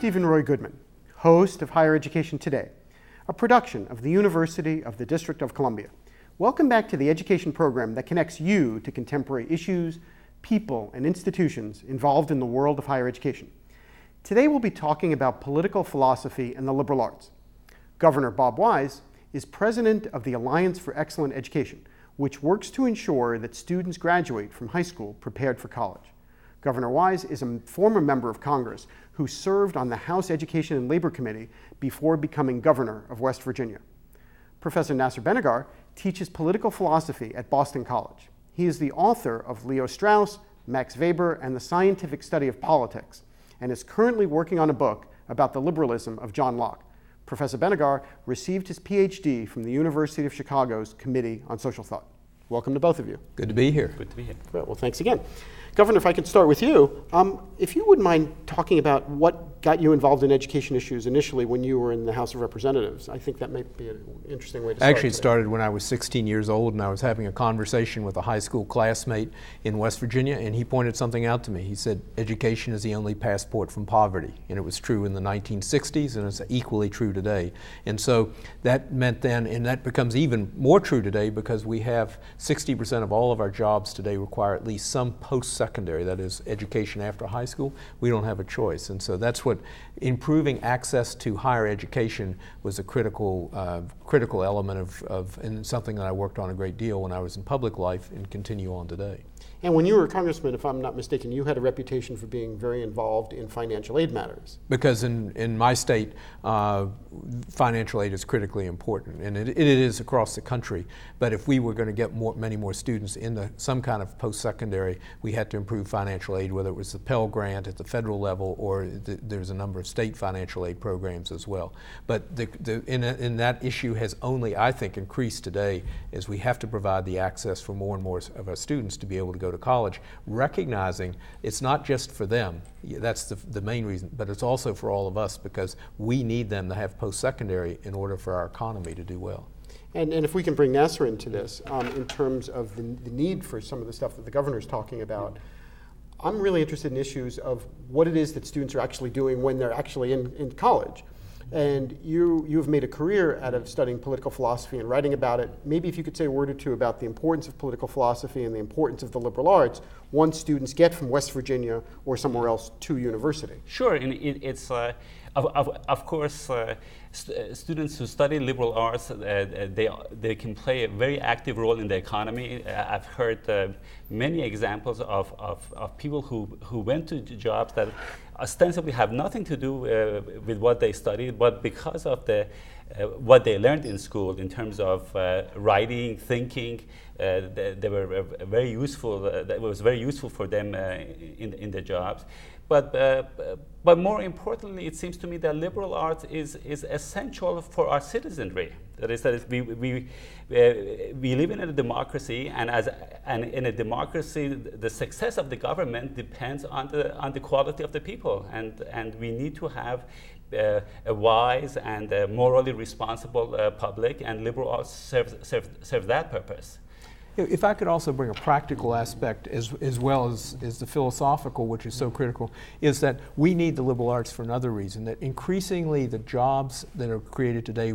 Steven Roy Goodman, host of Higher Education Today, a production of the University of the District of Columbia. Welcome back to the education program that connects you to contemporary issues, people, and institutions involved in the world of higher education. Today we'll be talking about political philosophy and the liberal arts. Governor Bob Wise is president of the Alliance for Excellent Education, which works to ensure that students graduate from high school prepared for college. Governor Wise is a former member of Congress who served on the House Education and Labor Committee before becoming governor of West Virginia. Professor Nasser Behnegar teaches political philosophy at Boston College. He is the author of Leo Strauss, Max Weber, and the Scientific Study of Politics, and is currently working on a book about the liberalism of John Locke. Professor Behnegar received his PhD from the University of Chicago's Committee on Social Thought. Welcome to both of you. Good to be here. Good to be here. Well, well thanks again. Governor, if I could start with you, um, if you wouldn't mind talking about what got you involved in education issues initially when you were in the House of Representatives, I think that might be an interesting way to start. Actually, it started when I was 16 years old and I was having a conversation with a high school classmate in West Virginia, and he pointed something out to me. He said, Education is the only passport from poverty. And it was true in the 1960s, and it's equally true today. And so that meant then, and that becomes even more true today because we have 60% of all of our jobs today require at least some post secondary, that is, education after high school. We don't have a choice. And so that's what improving access to higher education was a critical, uh, critical element of, of, and something that I worked on a great deal when I was in public life and continue on today. And when you were a congressman, if I'm not mistaken, you had a reputation for being very involved in financial aid matters. Because in, in my state, uh, financial aid is critically important, and it, it is across the country. But if we were going to get more, many more students into some kind of post-secondary, we had to improve financial aid, whether it was the Pell Grant at the federal level or the, there's a number of state financial aid programs as well. But the, the, in, a, in that issue has only, I think, increased today, as we have to provide the access for more and more of our students to be able to go to college, recognizing it's not just for them. That's the, the main reason, but it's also for all of us because we need them to have post secondary in order for our economy to do well. And, and if we can bring Nasser into this, um, in terms of the, the need for some of the stuff that the governor is talking about, I'm really interested in issues of what it is that students are actually doing when they're actually in, in college. And you, you've made a career out of studying political philosophy and writing about it. Maybe if you could say a word or two about the importance of political philosophy and the importance of the liberal arts once students get from West Virginia or somewhere else to university. Sure, and it, it's, uh, of, of, of, course, uh, st- uh, students who study liberal arts, uh, uh, they, they can play a very active role in the economy. I've heard many examples of, of, of people who, who went to jobs that ostensibly have nothing to do with what they studied, but because of the uh, what they learned in school in terms of uh, writing, thinking, uh, they, they, were very useful. That was very useful for them in in the jobs. But but more importantly, it seems to me that liberal arts is is essential for our citizenry. That is, that we, we, uh, we live in a democracy, and, as, and in a democracy, the success of the government depends on the, on the quality of the people. And, and we need to have uh, a wise and uh, morally responsible uh, public, and liberal arts serves, serve, serve that purpose. If I could also bring a practical aspect as, as well as, as the philosophical, which is so mm-hmm. critical, is that we need the liberal arts for another reason. That increasingly the jobs that are created today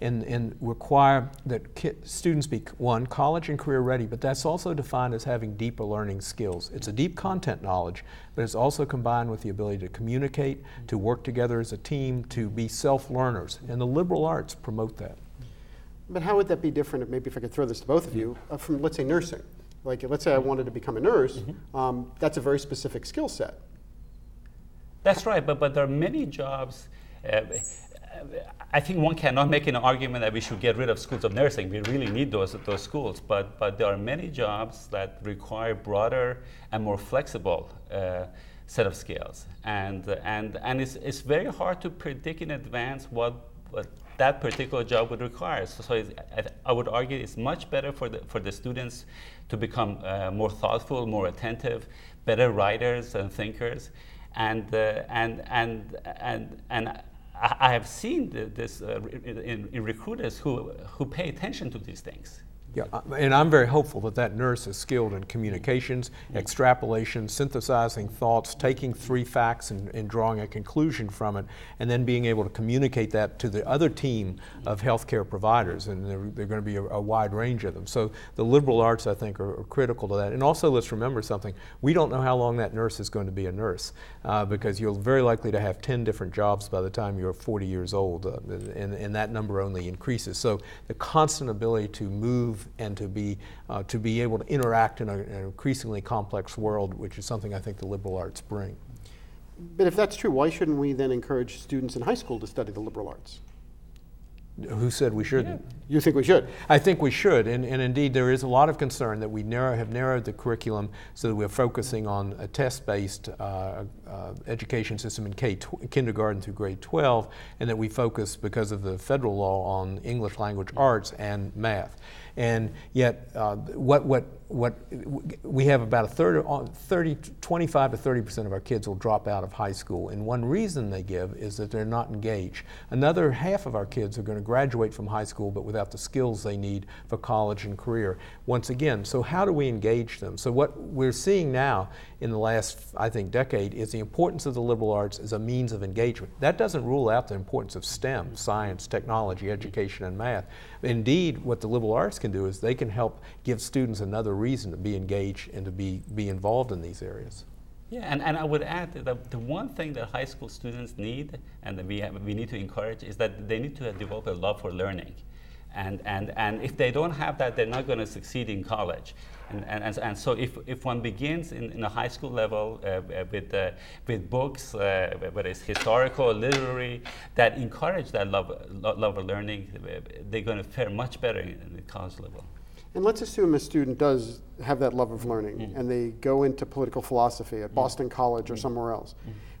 and, and require that ki- students be, one, college and career ready, but that's also defined as having deeper learning skills. It's a deep content knowledge, but it's also combined with the ability to communicate, to work together as a team, to be self learners. And the liberal arts promote that. But how would that be different, maybe if I could throw this to both of you, uh, from let's say nursing? Like, let's say I wanted to become a nurse, mm-hmm. um, that's a very specific skill set. That's right, but, but there are many jobs. Uh, I think one cannot make an argument that we should get rid of schools of nursing. We really need those, those schools, but, but there are many jobs that require broader and more flexible uh, set of skills. And, and, and it's, it's very hard to predict in advance what, what that particular job would require. So, so I would argue it's much better for the, for the students to become uh, more thoughtful, more attentive, better writers and thinkers. And, uh, and, and, and, and I have seen this uh, in, in, recruiters who, who pay attention to these things. Yeah, and I'm very hopeful that that nurse is skilled in communications, extrapolation, synthesizing thoughts, taking three facts and, and, drawing a conclusion from it, and then being able to communicate that to the other team of healthcare providers. And there, are going to be a, a, wide range of them. So the liberal arts, I think, are, are, critical to that. And also, let's remember something: we don't know how long that nurse is going to be a nurse, uh, because you're very likely to have 10 different jobs by the time you're 40 years old, uh, and, and that number only increases. So the constant ability to move and to be, uh, to be able to interact in a, an increasingly complex world, which is something I think the liberal arts bring. But if that's true, why shouldn't we then encourage students in high school to study the liberal arts? Who said we shouldn't? Yeah. You think we should? I think we should, and, and indeed there is a lot of concern that we narrow, have narrowed the curriculum so that we're focusing on a test-based uh, uh, education system in K kindergarten through grade 12, and that we focus, because of the federal law, on English language arts and math. And yet, uh, what, what, what we have about a third, uh, 30, 25 to 30 percent of our kids will drop out of high school. And one reason they give is that they're not engaged. Another half of our kids are going to graduate from high school but without the skills they need for college and career. Once again, so how do we engage them? So, what we're seeing now in the last, I think, decade is the importance of the liberal arts as a means of engagement. That doesn't rule out the importance of STEM, science, technology, education, and math. Indeed, what the liberal arts can do is they can help give students another reason to be engaged and to be, be involved in these areas. Yeah, and, and I would add that the one thing that high school students need and that we, have, we need to encourage is that they need to develop a love for learning. And, and, and if they don't have that, they're not going to succeed in college. And, and, and, so if, if one begins in, in a high school level uh, uh with, uh, with books, uh, whether it's historical, or literary, that encourage that love, love of learning, uh, they're going to fare much better in the college level. And let's assume a student does have that love of learning mm. and they go into political philosophy at mm. Boston College or mm. somewhere else.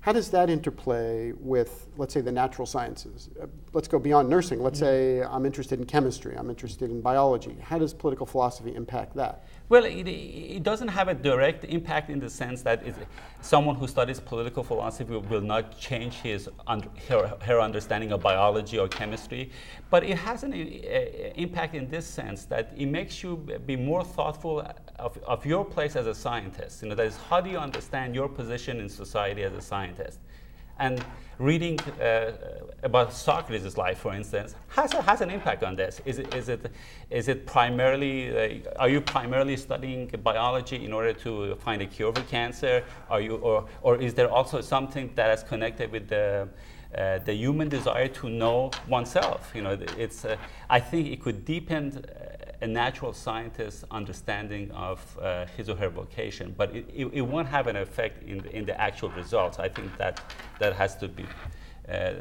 How does that interplay with, let's say, the natural sciences? Uh, let's go beyond nursing. Let's say I'm interested in chemistry, I'm interested in biology. How does political philosophy impact that? Well, it, it doesn't have a direct impact in the sense that someone who studies political philosophy will, will not change his her, her, understanding of biology or chemistry, but it has an impact in this sense that it makes you be more thoughtful of, of your place as a scientist. You know, that is, how do you understand your position in society as a scientist? And reading uh, about Socrates' life, for instance, has, a, has an impact on this. Is it, is it, is it primarily, uh, are you primarily studying biology in order to find a cure for cancer? Are you, or, or is there also something that is connected with the, uh, the human desire to know oneself? You know, it's, uh, I think it could deepen a natural scientist's understanding of uh, his or her vocation, but it, it, it, won't have an effect in the, in the actual results. I think that that has to be, uh,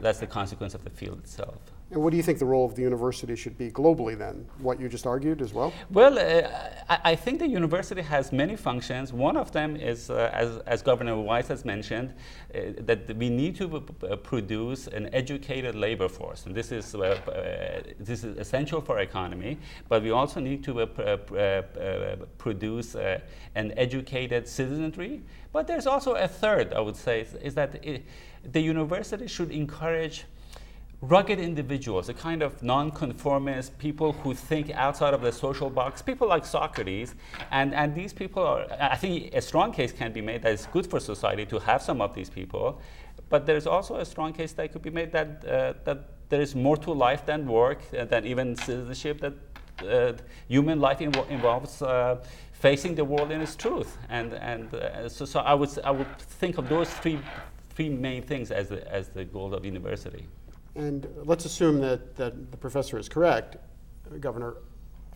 that's the consequence of the field itself. And what do you think the role of the university should be globally then? What you just argued as well? Well, uh, I, think the university has many functions. One of them is, uh, as, as, Governor Wise has mentioned, uh, that we need to produce an educated labor force. And this is, uh, uh, this is essential for economy, but we also need to uh, produce an educated citizenry. But there's also a third, I would say, is, is that it, the university should encourage rugged individuals, a kind of nonconformist, people who think outside of the social box, people like Socrates. And, and these people are, I think a strong case can be made that it's good for society to have some of these people. But there's also a strong case that could be made that, uh, that there is more to life than work, uh, than even citizenship, that uh, human life invo- involves uh, facing the world in its truth. And, and uh, so, so I, would, I would think of those three, three main things as the, as the goal of university. And let's assume that, that the professor is correct, Governor.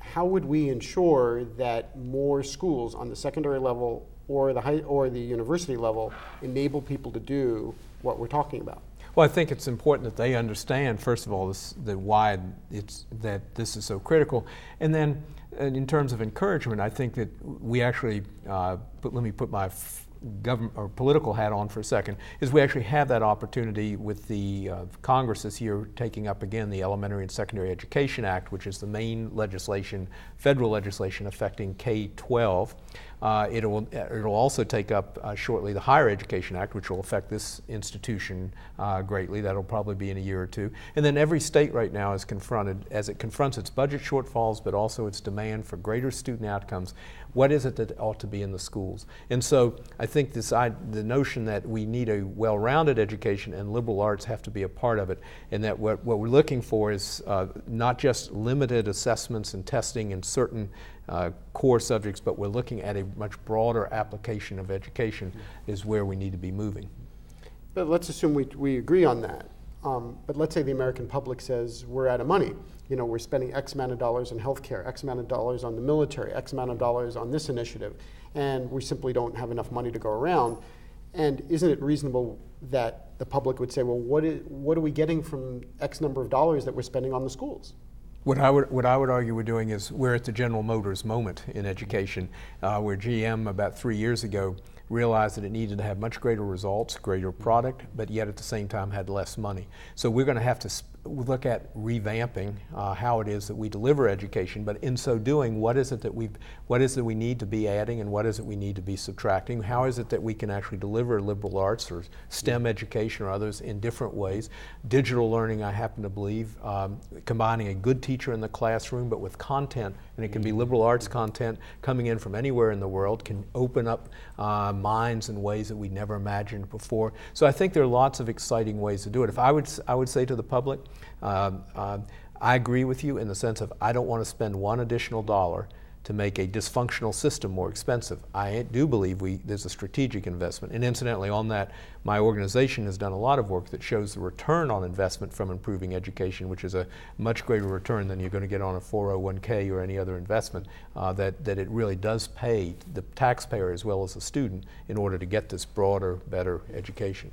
How would we ensure that more schools on the secondary level or the high, or the university level enable people to do what we're talking about? Well, I think it's important that they understand, first of all, this, the why it's that this is so critical, and then in terms of encouragement, I think that we actually uh, put, let me put my government or political hat on for a second is we actually have that opportunity with the uh, Congress this year taking up again the Elementary and Secondary Education Act, which is the main legislation, federal legislation affecting K 12. Uh, it'll, it'll also take up uh, shortly the Higher Education Act, which will affect this institution uh, greatly. That'll probably be in a year or two. And then every state right now is confronted, as it confronts its budget shortfalls, but also its demand for greater student outcomes. What is it that ought to be in the schools? And so I think this, I, the notion that we need a well rounded education and liberal arts have to be a part of it, and that what, what we're looking for is uh, not just limited assessments and testing in certain uh, core subjects, but we're looking at a much broader application of education, is where we need to be moving. But let's assume we, we agree on that. Um, but let's say the American public says we're out of money. You know, we're spending X amount of dollars on healthcare, X amount of dollars on the military, X amount of dollars on this initiative, and we simply don't have enough money to go around. And isn't it reasonable that the public would say, well, what, is, what are we getting from X number of dollars that we're spending on the schools? What I, would, what I would argue we're doing is we're at the General Motors moment in education, uh, where GM about three years ago realized that it needed to have much greater results, greater product, but yet at the same time had less money. So we're going to have to sp- look at revamping uh, how it is that we deliver education, but in so doing, what is it that we what is it we need to be adding and what is it we need to be subtracting? How is it that we can actually deliver liberal arts or STEM education or others in different ways? Digital learning, I happen to believe, um, combining a good teacher in the classroom, but with content, and it can be liberal arts content coming in from anywhere in the world, can open up uh, minds in ways that we never imagined before. So I think there are lots of exciting ways to do it. If I would, I would say to the public, I agree with you in the sense of I don't want to spend one additional dollar to make a dysfunctional system more expensive. I do believe we, there's a strategic investment. And incidentally, on that, my organization has done a lot of work that shows the return on investment from improving education, which is a much greater return than you're going to get on a 401k or any other investment, uh, that, that it really does pay the taxpayer as well as the student in order to get this broader, better education.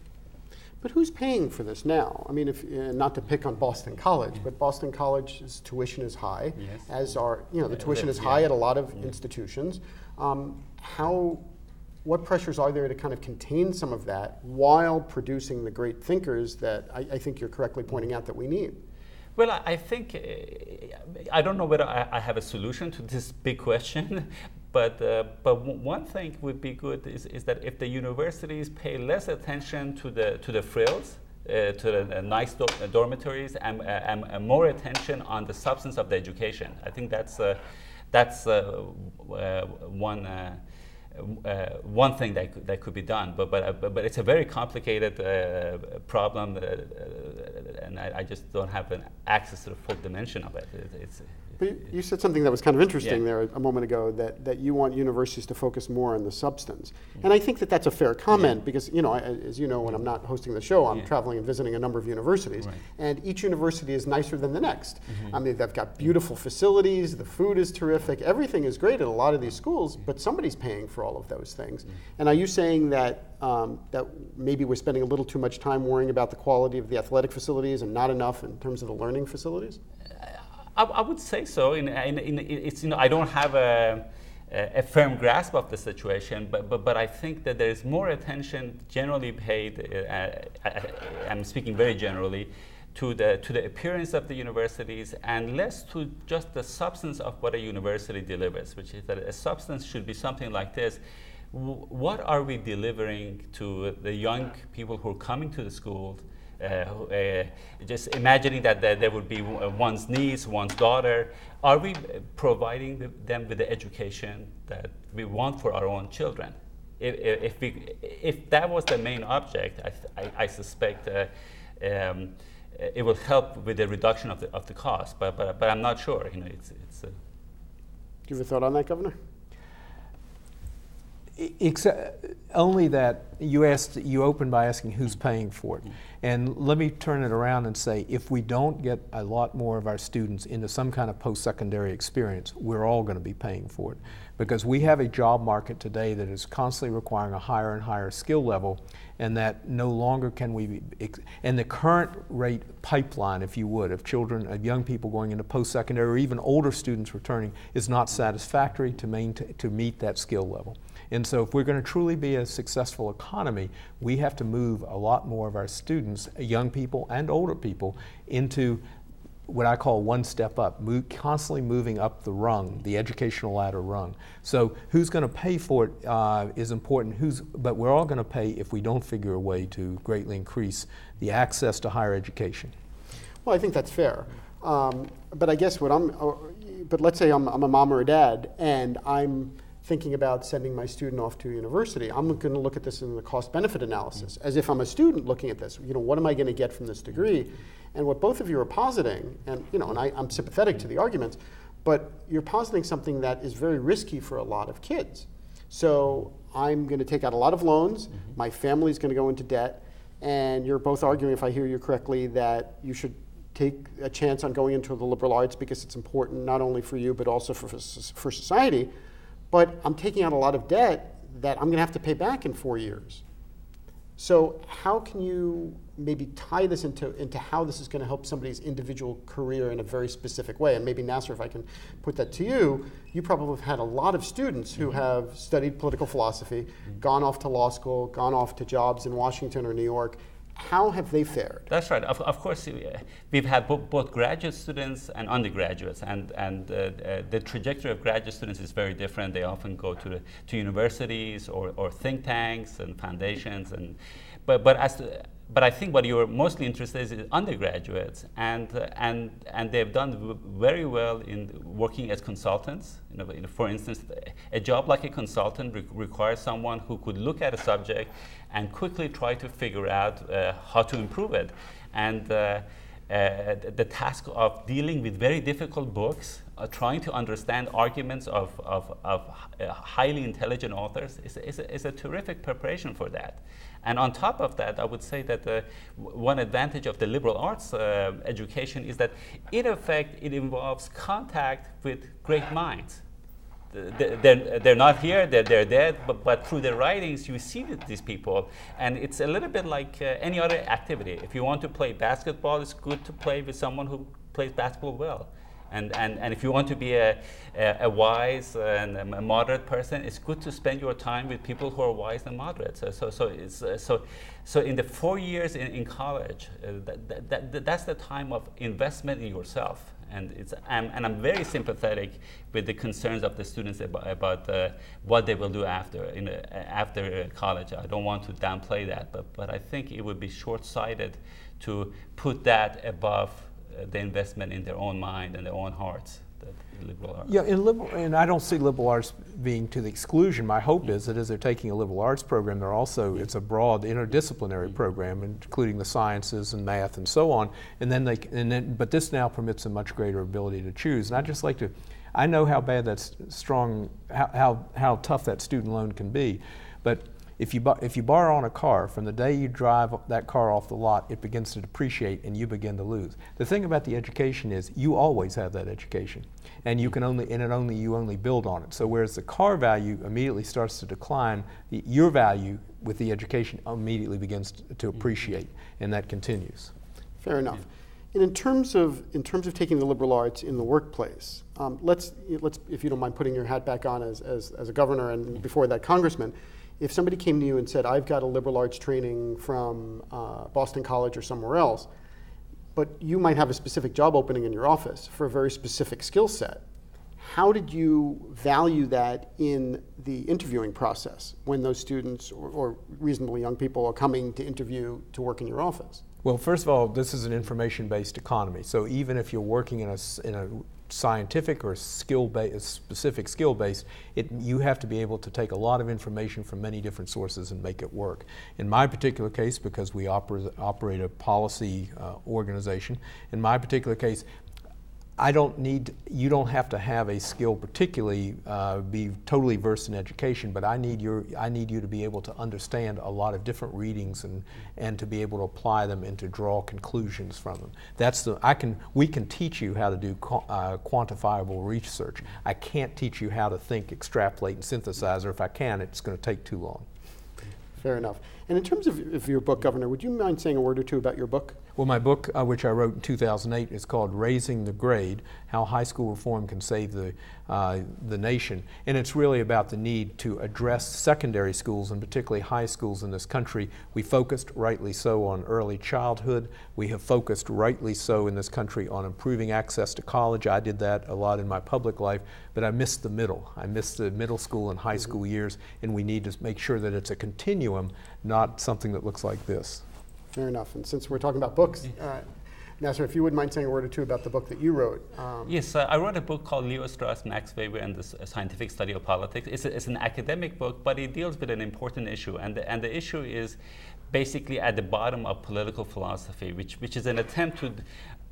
But who's paying for this now? I mean, if, uh, not to pick on Boston College, but Boston College's tuition is high, yes. as are, you know, the Yeah, tuition is high yeah. at a lot of Yeah. institutions. Um, how, what pressures are there to kind of contain some of that while producing the great thinkers that I, I think you're correctly pointing out that we need? Well, I- I think uh, I don't know whether I, I have a solution to this big question, but uh, but w- one thing would be good is, is that if the universities pay less attention to the to the frills. Uh, to the nice do- uh, dormitories and, uh, and, and more attention on the substance of the education. I think that's uh, that's one one thing that could, that could be done. But but but, it's a very complicated problem, and I, I just don't have an access to the full dimension of it. it it's, But you- you said something that was kind of interesting Yeah. there a moment ago that, that you want universities to focus more on the substance. And I think that that's a fair comment because, you know, I- as you know, when I'm not hosting the show, I'm Yeah. traveling and visiting a number of universities. Right. And each university is nicer than the next. I mean, they've got beautiful facilities, the food is terrific, everything is great at a lot of these schools, but somebody's paying for all of those things. And are you saying that, um, that maybe we're spending a little too much time worrying about the quality of the athletic facilities and not enough in terms of the learning facilities? I, I would say so. In, in, in, it's, you know, I don't have a, a firm grasp of the situation, but, but, but I think that there is more attention generally paid, uh, I, I'm speaking very generally, to the, to the appearance of the universities and less to just the substance of what a university delivers, which is that a substance should be something like this. W- what are we delivering to the young people who are coming to the schools? Uh, uh, just imagining that there, would be uh, one's niece, one's daughter. Are we providing them with the education that we want for our own children? If, if, we, if that was the main object, I, I, I suspect um, it will help with the reduction of the, of the cost. But, but, but I'm not sure. You know, it's, it's, uh, Do you have a thought on that, Governor? Except only that you asked, you opened by asking who's paying for it. Mm-hmm. And let me turn it around and say if we don't get a lot more of our students into some kind of post secondary experience, we're all going to be paying for it. Because we have a job market today that is constantly requiring a higher and higher skill level, and that no longer can we be. And the current rate pipeline, if you would, of children, of young people going into post secondary or even older students returning is not satisfactory to, maintain, to meet that skill level. And so, if we're going to truly be a successful economy, we have to move a lot more of our students, young people and older people, into what I call one step up, move, constantly moving up the rung, the educational ladder rung. So who's going to pay for it uh, is important. Who's, but we're all going to pay if we don't figure a way to greatly increase the access to higher education. Well, I think that's fair. Um, but I guess what I'm, uh, but let's say I'm, I'm a mom or a dad, and I'm thinking about sending my student off to university, I'm going to look at this in the cost benefit analysis, as if I'm a student looking at this. You know, what am I going to get from this degree? And what both of you are positing, and you know, and I, I'm sympathetic to the arguments, but you're positing something that is very risky for a lot of kids. So I'm going to take out a lot of loans. Mm-hmm. My family's going to go into debt, and you're both arguing, if I hear you correctly, that you should take a chance on going into the liberal arts because it's important not only for you but also for, for society but I'm taking out a lot of debt that I'm going to have to pay back in four years. So how can you maybe tie this into, into how this is going to help somebody's individual career in a very specific way? And maybe Nasser, if I can put that to you, you probably have had a lot of students who have studied political philosophy, mm-hmm. gone off to law school, gone off to jobs in Washington or New York, how have they fared? That's right. Of, of course, we've had bo- both graduate students and undergraduates, and, and uh, uh, the trajectory of graduate students is very different. They often go to, to universities or, or think tanks and foundations, and, but, but as to, but I think what you're mostly interested in is undergraduates, and, uh, and, and they've done very well in working as consultants. You know, for instance, a job like a consultant re- requires someone who could look at a subject and quickly try to figure out uh, how to improve it. And uh, uh, the task of dealing with very difficult books, uh, trying to understand arguments of, of, of uh, highly intelligent authors, is, is, a, is a terrific preparation for that. And on top of that, I would say that uh, one advantage of the liberal arts uh, education is that, in effect, it involves contact with great minds. They're, they're not here, they're, they're dead, but, but through their writings, you see these people. And it's a little bit like uh, any other activity. If you want to play basketball, it's good to play with someone who plays basketball well. And, and, and if you want to be a, a, a wise and a moderate person, it's good to spend your time with people who are wise and moderate. So, so, so, it's, uh, so, so in the four years in, in college, uh, that, that, that, that's the time of investment in yourself. And, it's, I'm, and I'm very sympathetic with the concerns of the students about, about uh, what they will do after, in, uh, after college. I don't want to downplay that, but, but I think it would be short sighted to put that above the investment in their own mind and their own hearts liberal arts. Yeah, in liberal, and I don't see liberal arts being to the exclusion. My hope is that as they're taking a liberal arts program, they're also it's a broad interdisciplinary mm-hmm. program, including the sciences and math and so on. And then they, and then, but this now permits a much greater ability to choose. And I just like to, I know how bad that's strong, how how, how tough that student loan can be, but if you, if you borrow on a car, from the day you drive that car off the lot, it begins to depreciate and you begin to lose. The thing about the education is you always have that education. And you can only, and it only, you only build on it. So whereas the car value immediately starts to decline, the, your value with the education immediately begins to, to appreciate, and that continues. Fair enough. And in terms of in terms of taking the liberal arts in the workplace, um, let's let's if you don't mind putting your hat back on as, as, as a governor and before that congressman, if somebody came to you and said, I've got a liberal arts training from uh, Boston College or somewhere else, but you might have a specific job opening in your office for a very specific skill set, how did you value that in the interviewing process when those students or, or reasonably young people are coming to interview to work in your office? Well, first of all, this is an information based economy. So even if you're working in a, in a scientific or skill based, specific skill based, it, you have to be able to take a lot of information from many different sources and make it work. In my particular case, because we oper- operate a policy uh, organization, in my particular case, I don't need, you don't have to have a skill particularly uh, be totally versed in education, but I need, your, I need you to be able to understand a lot of different readings and, and to be able to apply them and to draw conclusions from them. That's the, I can, we can teach you how to do uh, quantifiable research. I can't teach you how to think, extrapolate, and synthesize, or if I can, it's going to take too long. Fair enough. And in terms of, of your book, Governor, would you mind saying a word or two about your book? Well, my book, uh, which I wrote in 2008, is called Raising the Grade How High School Reform Can Save the, uh, the Nation. And it's really about the need to address secondary schools, and particularly high schools in this country. We focused, rightly so, on early childhood. We have focused, rightly so, in this country on improving access to college. I did that a lot in my public life, but I missed the middle. I missed the middle school and high mm-hmm. school years, and we need to make sure that it's a continuum, not something that looks like this. Fair enough. And since we're talking about books, uh, Nasser, if you wouldn't mind saying a word or two about the book that you wrote. Um, yes, uh, I wrote a book called Leo Strauss, Max Weber, and the Scientific Study of Politics. It's, a, it's, an academic book, but it deals with an important issue. And the, and the issue is basically at the bottom of political philosophy, which, which is an attempt to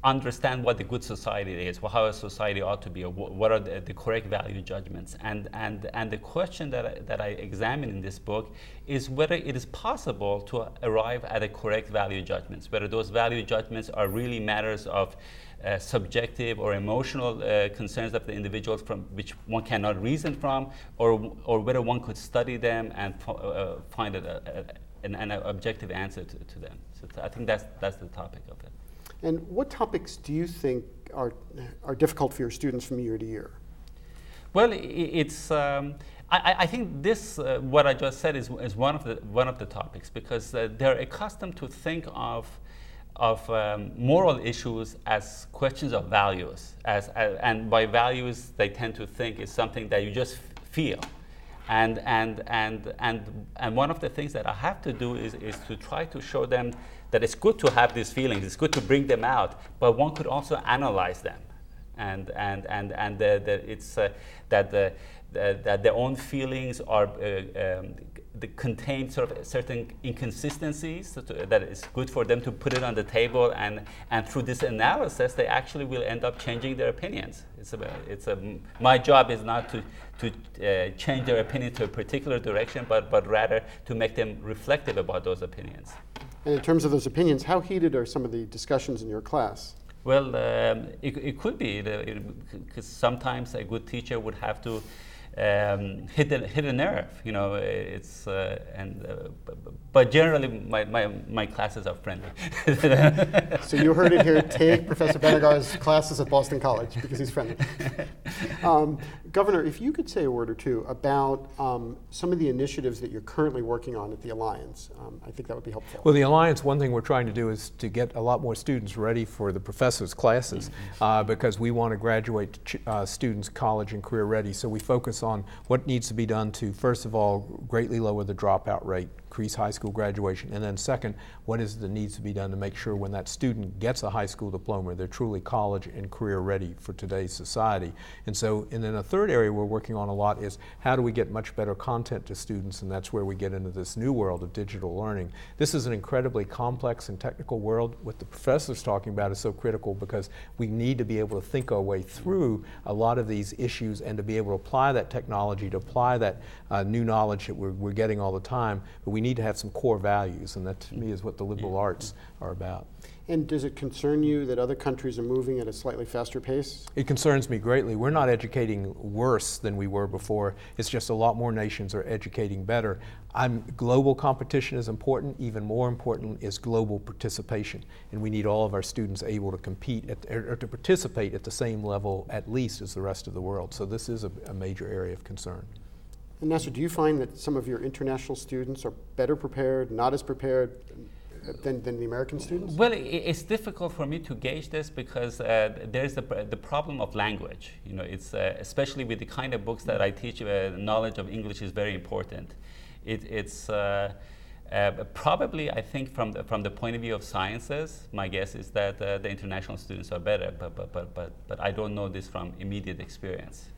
understand what the good society is, how a society ought to be, or what are the, the, correct value judgments. And, and, and the question that I, that I examine in this book is whether it is possible to arrive at a correct value judgments, whether those value judgments are really matters of uh, subjective or emotional uh, concerns of the individuals from which one cannot reason from, or, or whether one could study them and uh, find a, a, an, an, objective answer to, to them. So I think that's, that's the topic of it. And what topics do you think are, are difficult for your students from year to year? Well, it's. Um, I, I, think this, uh, what I just said, is, is one of the one of the topics because uh, they're accustomed to think of of um, moral issues as questions of values, as, as, and by values they tend to think is something that you just feel, and and and and and one of the things that I have to do is is to try to show them that it's good to have these feelings, it's good to bring them out, but one could also analyze them. And, and, and, and the, the, it's, uh, that, the, the, that their own feelings are uh, um, contain sort of certain inconsistencies so to, that it's good for them to put it on the table. And, and through this analysis they actually will end up changing their opinions. It's a, it's a, my job is not to, to uh, change their opinion to a particular direction but, but rather to make them reflective about those opinions and in terms of those opinions, how heated are some of the discussions in your class? Well, um, it, it, could be, because sometimes a good teacher would have to um, hit, a, hit a nerve. You know, it's uh, and uh, but generally my, my, my classes are friendly. so you heard it here. Take Professor Behnegar's classes at Boston College because he's friendly. Um, Governor, if you could say a word or two about um, some of the initiatives that you're currently working on at the Alliance, um, I think that would be helpful. Well, the Alliance, one thing we're trying to do is to get a lot more students ready for the professors' classes mm-hmm. uh, because we want to graduate uh, students college and career ready. So we focus on what needs to be done to, first of all, greatly lower the dropout rate increase high school graduation? And then second, what is the needs to be done to make sure when that student gets a high school diploma, they're truly college and career ready for today's society? And so, and then a third area we're working on a lot is how do we get much better content to students? And that's where we get into this new world of digital learning. This is an incredibly complex and technical world. What the professor's talking about is so critical because we need to be able to think our way through a lot of these issues and to be able to apply that technology, to apply that uh, new knowledge that we're, we're getting all the time. But we we need to have some core values, and that to me is what the liberal arts are about. And does it concern you that other countries are moving at a slightly faster pace? It concerns me greatly. We're not educating worse than we were before. It's just a lot more nations are educating better. I'm, global competition is important. Even more important is global participation. And we need all of our students able to compete at, or to participate at the same level, at least, as the rest of the world. So this is a, a major area of concern. And Nasser, do you find that some of your international students are better prepared, not as prepared than, than the American students? Well, it's difficult for me to gauge this because uh, there's the, the problem of language. You know, it's uh, especially with the kind of books that I teach. Uh, knowledge of English is very important. It, it's uh, uh, probably, I think, from the, from the point of view of sciences, my guess is that uh, the international students are better. But, but, but, but, but I don't know this from immediate experience.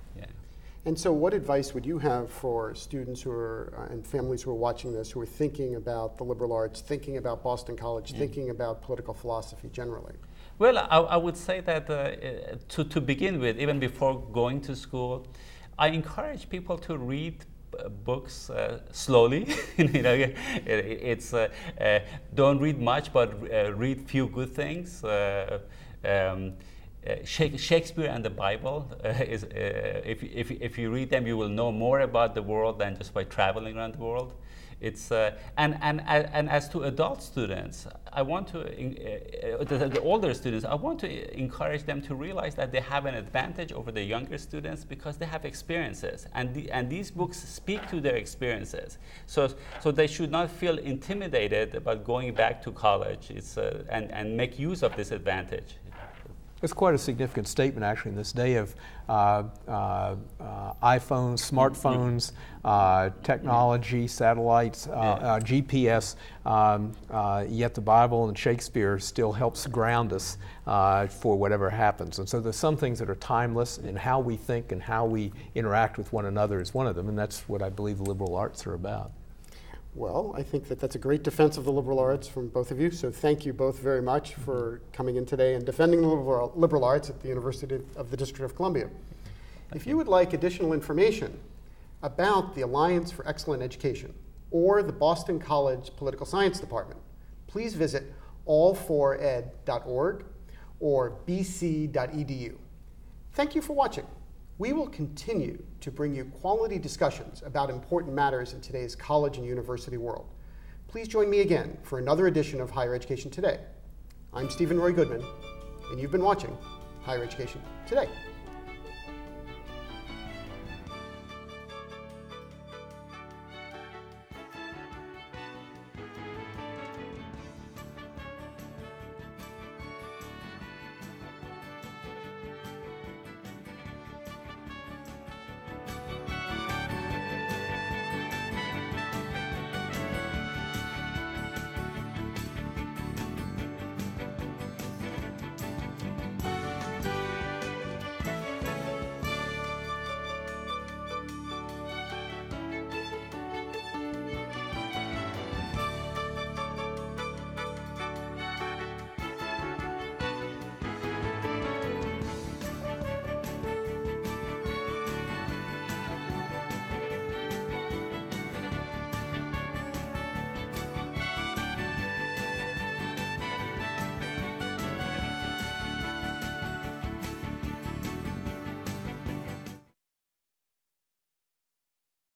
And so, what advice would you have for students who are uh, and families who are watching this, who are thinking about the liberal arts, thinking about Boston College, mm. thinking about political philosophy generally? Well, I, I would say that uh, to, to begin with, even before going to school, I encourage people to read uh, books uh, slowly. you know, it, it's uh, uh, don't read much, but read few good things. Um, uh, Shakespeare and the Bible uh, is, uh, if, if, if you read them, you will know more about the world than just by traveling around the world. It's uh, and, and and as to adult students, I want to uh, the, the, older students. I want to encourage them to realize that they have an advantage over the younger students because they have experiences, and the, and these books speak to their experiences. So so they should not feel intimidated about going back to college. It's uh, and and make use of this advantage. It's quite a significant statement, actually, in this day of uh, uh, uh, iPhones, smartphones, uh, technology, satellites, uh, uh, GPS. Um, yet the Bible and Shakespeare still helps ground us for whatever happens. And so there's some things that are timeless, and how we think and how we interact with one another is one of them, and that's what I believe the liberal arts are about. Well, I think that that's a great defense of the liberal arts from both of you. So thank you both very much for coming in today and defending the liberal, liberal arts at the University of the District of Columbia. If you would like additional information about the Alliance for Excellent Education or the Boston College Political Science Department, please visit all4ed.org or bc.edu. Thank you for watching. We will continue to bring you quality discussions about important matters in today's college and university world. Please join me again for another edition of Higher Education Today. I'm Steven Roy Goodman, and you've been watching Higher Education Today.